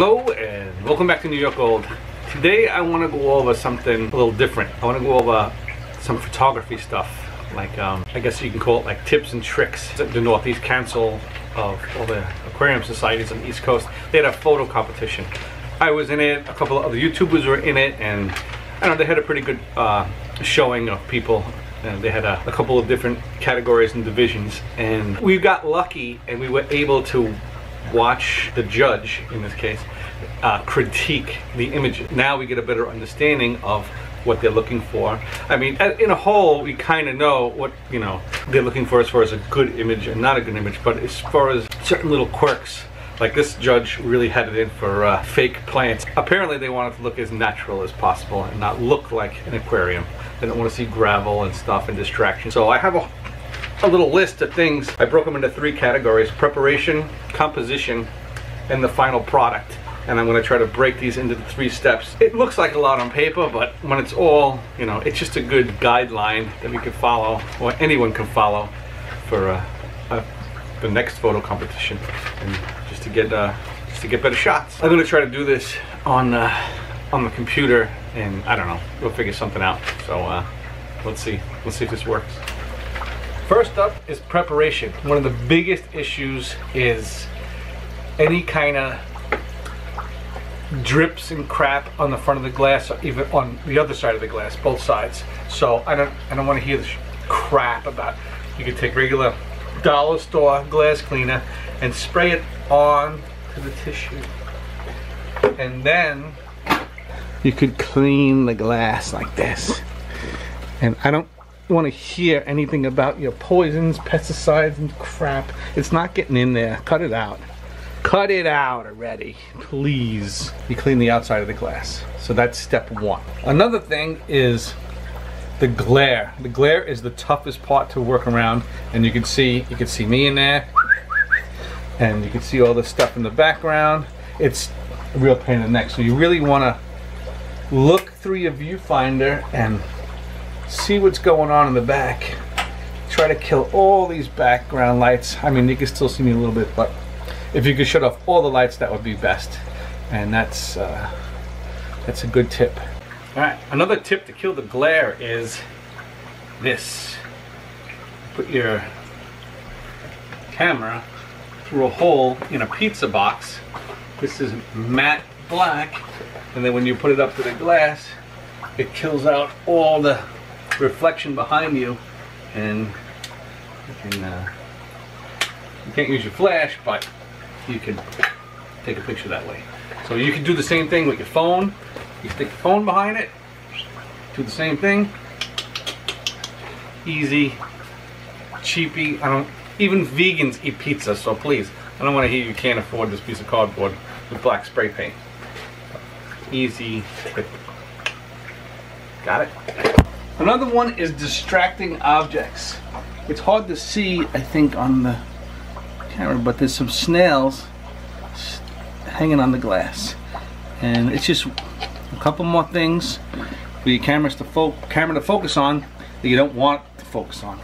Hello and welcome back to New York Gold. Today I want to go over something a little different. I want to go over some photography stuff, like um, I guess you can call it like tips and tricks. The Northeast Council of all the aquarium societies on the East Coast, they had a photo competition. I was in it, a couple of other YouTubers were in it, and I know, they had a pretty good uh, showing of people and they had a, a, couple of different categories and divisions and we got lucky and we were able to watch the judge, in this case, uh, critique the image. Now we get a better understanding of what they're looking for. I mean, in a whole, we kind of know what, you know, they're looking for as far as a good image and not a good image, but as far as certain little quirks, like this judge really had it in for uh, fake plants. Apparently they want it to look as natural as possible and not look like an aquarium. They don't want to see gravel and stuff and distraction. So I have a a little list of things. I broke them into three categories, preparation, composition, and the final product. And I'm gonna try to break these into the three steps. It looks like a lot on paper, but when it's all, you know, it's just a good guideline that we can follow, or anyone can follow for uh, uh, the next photo competition, and just to get uh, just to get better shots. I'm gonna try to do this on uh, on the computer, and I don't know, we'll figure something out. So uh, let's see, let's see if this works. First up is preparation. One of the biggest issues is any kind of drips and crap on the front of the glass or even on the other side of the glass, both sides. So I don't I don't want to hear this crap about you can take regular dollar store glass cleaner and spray it on to the tissue. And then you could clean the glass like this. And I don't want to hear anything about your poisons, pesticides, and crap. It's not getting in there. Cut it out. Cut it out already, please. You clean the outside of the glass. So that's step one. Another thing is the glare. The glare is the toughest part to work around, and you can see you can see me in there, and you can see all the stuff in the background. It's a real pain in the neck. So you really want to look through your viewfinder and see what's going on in the back. Try to kill all these background lights. I mean, you can still see me a little bit, but if you could shut off all the lights, that would be best. And that's, uh, that's a good tip. All right, another tip to kill the glare is this. Put your camera through a hole in a pizza box. This is matte black. And then when you put it up to the glass, it kills out all the reflection behind you and you can uh, you can't use your flash but you can take a picture that way. So you can do the same thing with your phone. You stick your phone behind it do the same thing. Easy cheapy. I don't even vegans eat pizza so please I don't want to hear you can't afford this piece of cardboard with black spray paint. Easy. Got it Another one is distracting objects. It's hard to see, I think, on the camera, but there's some snails hanging on the glass. And it's just a couple more things for your cameras to fo camera to focus on that you don't want to focus on.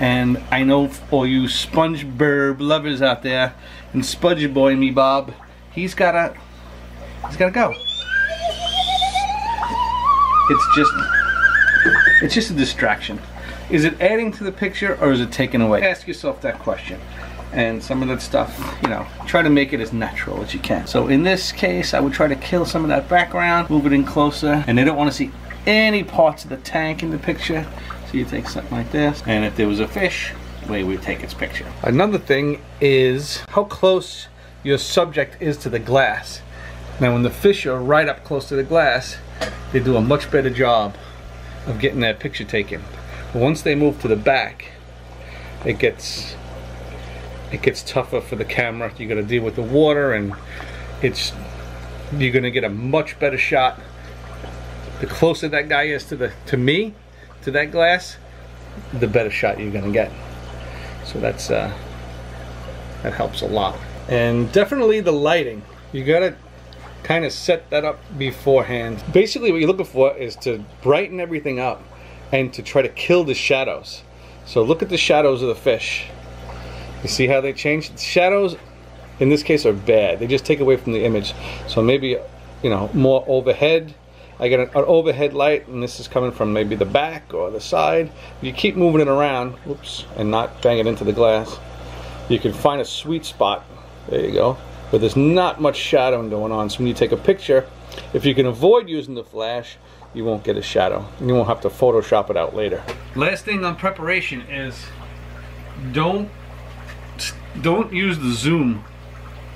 And I know all you SpongeBob lovers out there, and Spudgy Boy me Bob, he's gotta, he's gotta go. It's just it's just a distraction. Is it adding to the picture or is it taking away? Ask yourself that question. And some of that stuff, you know, try to make it as natural as you can. So in this case, I would try to kill some of that background, move it in closer, and they don't want to see any parts of the tank in the picture. So you take something like this, and if there was a fish, way we take its picture. Another thing is how close your subject is to the glass. Now when the fish are right up close to the glass, they do a much better job of getting that picture taken. But once they move to the back, it gets it gets tougher for the camera. You got to deal with the water, and it's you're gonna get a much better shot. The closer that guy is to the to me, to that glass, the better shot you're gonna get. So that's uh, that helps a lot. And definitely the lighting. You gotta kind of set that up beforehand. Basically what you're looking for is to brighten everything up and to try to kill the shadows. So look at the shadows of the fish. You see how they change? Shadows in this case are bad. They just take away from the image. So maybe, you know, more overhead. I get an, an overhead light and this is coming from maybe the back or the side. You keep moving it around, whoops, and not bang it into the glass. You can find a sweet spot, there you go, but there's not much shadowing going on. So when you take a picture, if you can avoid using the flash, you won't get a shadow. And you won't have to Photoshop it out later. Last thing on preparation is don't don't use the zoom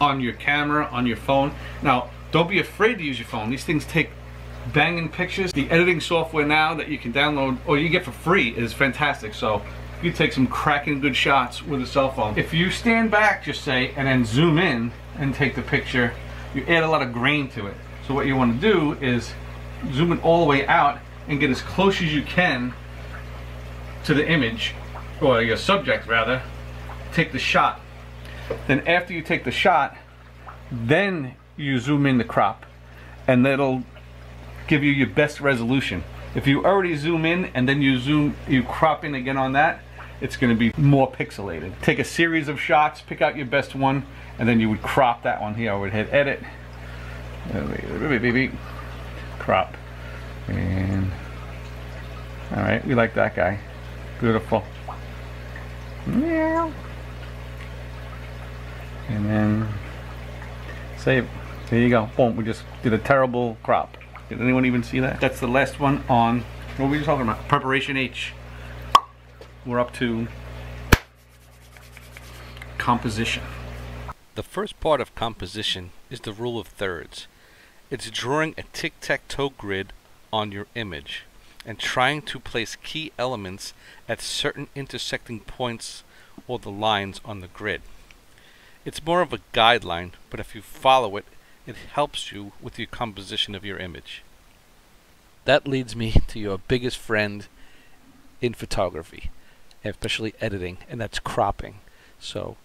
on your camera, on your phone. Now, don't be afraid to use your phone. These things take banging pictures. The editing software now that you can download or you get for free is fantastic. So you take some cracking good shots with a cell phone. If you stand back, just say, and then zoom in and take the picture, you add a lot of grain to it. So what you want to do is zoom it all the way out and get as close as you can to the image, or your subject rather, take the shot. Then after you take the shot, then you zoom in the crop and that'll give you your best resolution. If you already zoom in and then you zoom, you crop in again on that, it's going to be more pixelated. Take a series of shots, pick out your best one, and then you would crop that one here. I would hit edit, crop, and all right, we like that guy. Beautiful. Yeah. And then save. There you go. Boom. We just did a terrible crop. Did anyone even see that? That's the last one on, what were we talking about? Preparation H. We're up to composition. The first part of composition is the rule of thirds. It's drawing a tic-tac-toe grid on your image and trying to place key elements at certain intersecting points or the lines on the grid. It's more of a guideline, but if you follow it, it helps you with your composition of your image. That leads me to your biggest friend in photography, especially editing, and that's cropping. So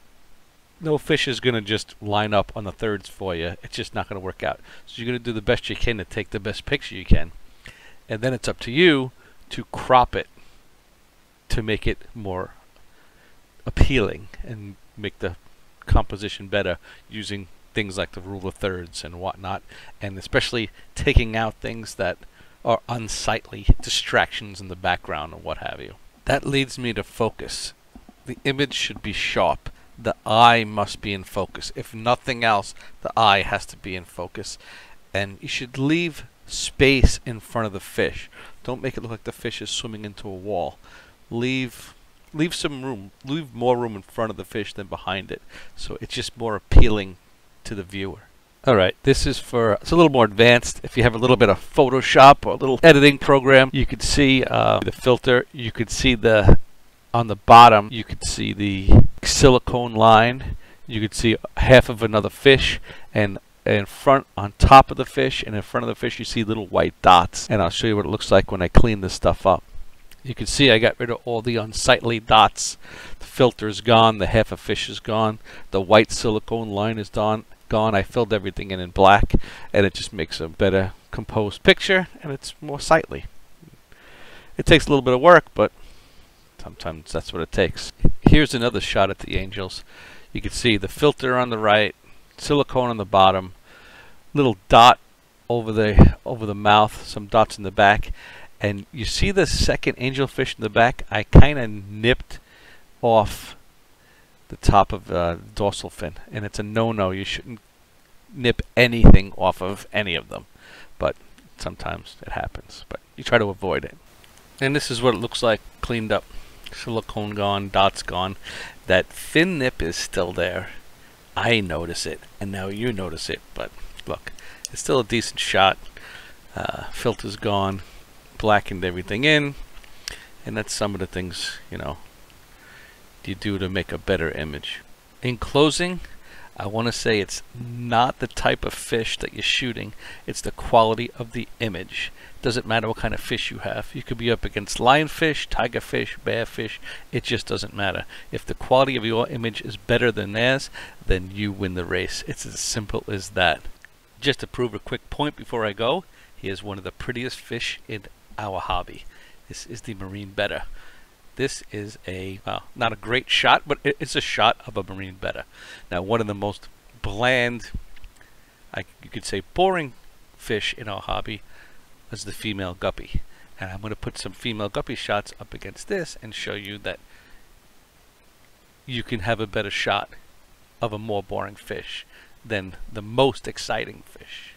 no fish is going to just line up on the thirds for you. It's just not going to work out. So you're going to do the best you can to take the best picture you can. And then it's up to you to crop it to make it more appealing and make the composition better using things like the rule of thirds and whatnot, and especially taking out things that are unsightly distractions in the background or what have you. That leads me to focus. The image should be sharp. The eye must be in focus. If nothing else, the eye has to be in focus. And you should leave space in front of the fish. Don't make it look like the fish is swimming into a wall. Leave leave some room, leave more room in front of the fish than behind it. So it's just more appealing to the viewer. Alright, this is for, it's a little more advanced. If you have a little bit of Photoshop or a little editing program, you could see uh, the filter. You could see the, on the bottom, you could see the silicone line. You could see half of another fish and in front on top of the fish and in front of the fish you see little white dots and I'll show you what it looks like when I clean this stuff up. You can see I got rid of all the unsightly dots. The filter is gone. The half of fish is gone. The white silicone line is gone. Gone. I filled everything in in black, and it just makes a better composed picture, and it's more sightly. It takes a little bit of work, but sometimes that's what it takes. Here's another shot at the angels. You can see the filter on the right, silicone on the bottom, little dot over the over the mouth, some dots in the back, and you see the second angelfish in the back? I kind of nipped off the top of uh, the dorsal fin. And it's a no-no. You shouldn't nip anything off of any of them. But sometimes it happens. But you try to avoid it. And this is what it looks like cleaned up. Silicone gone, dots gone. That fin nip is still there. I notice it, and now you notice it. But look, it's still a decent shot. Uh, filter's gone blackened everything in and that's some of the things you know you do to make a better image. In closing I want to say it's not the type of fish that you're shooting it's the quality of the image. It doesn't matter what kind of fish you have. You could be up against lionfish tigerfish bearfish it just doesn't matter. If the quality of your image is better than theirs then you win the race. It's as simple as that. Just to prove a quick point before I go here's one of the prettiest fish in our hobby. This is the Marine Betta. This is a, well, not a great shot, but it's a shot of a Marine Betta. Now, one of the most bland, I, you could say boring fish in our hobby is the female guppy. And I'm going to put some female guppy shots up against this and show you that you can have a better shot of a more boring fish than the most exciting fish.